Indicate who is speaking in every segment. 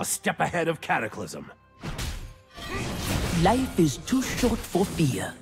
Speaker 1: A step ahead of Cataclysm.
Speaker 2: Life is too short for fear.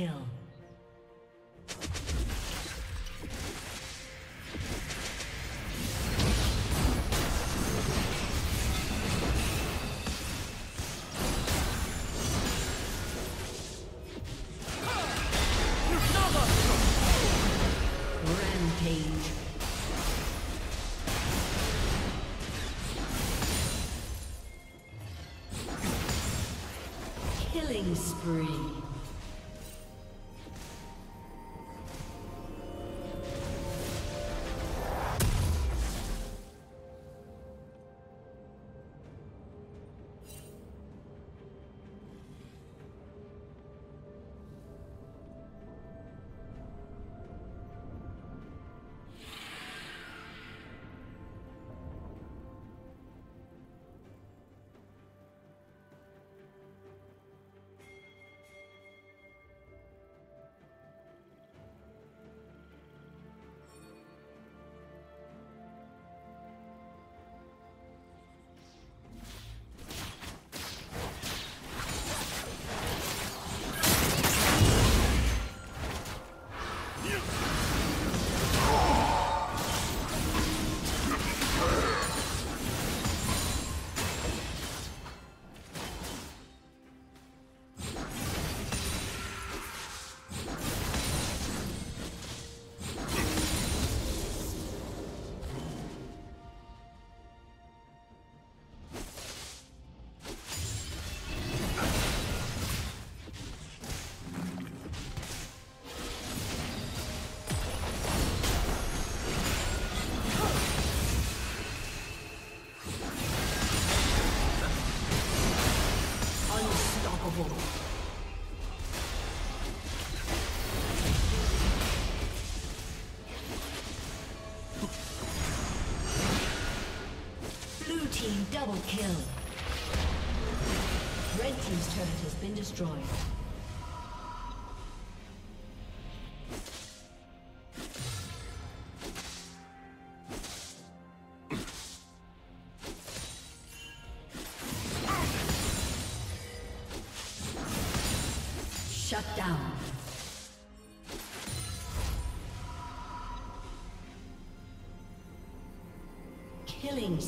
Speaker 3: Kill. Killing spree. Double kill. Red Team's turret has been destroyed. Shut down. Killing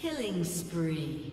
Speaker 3: Killing spree.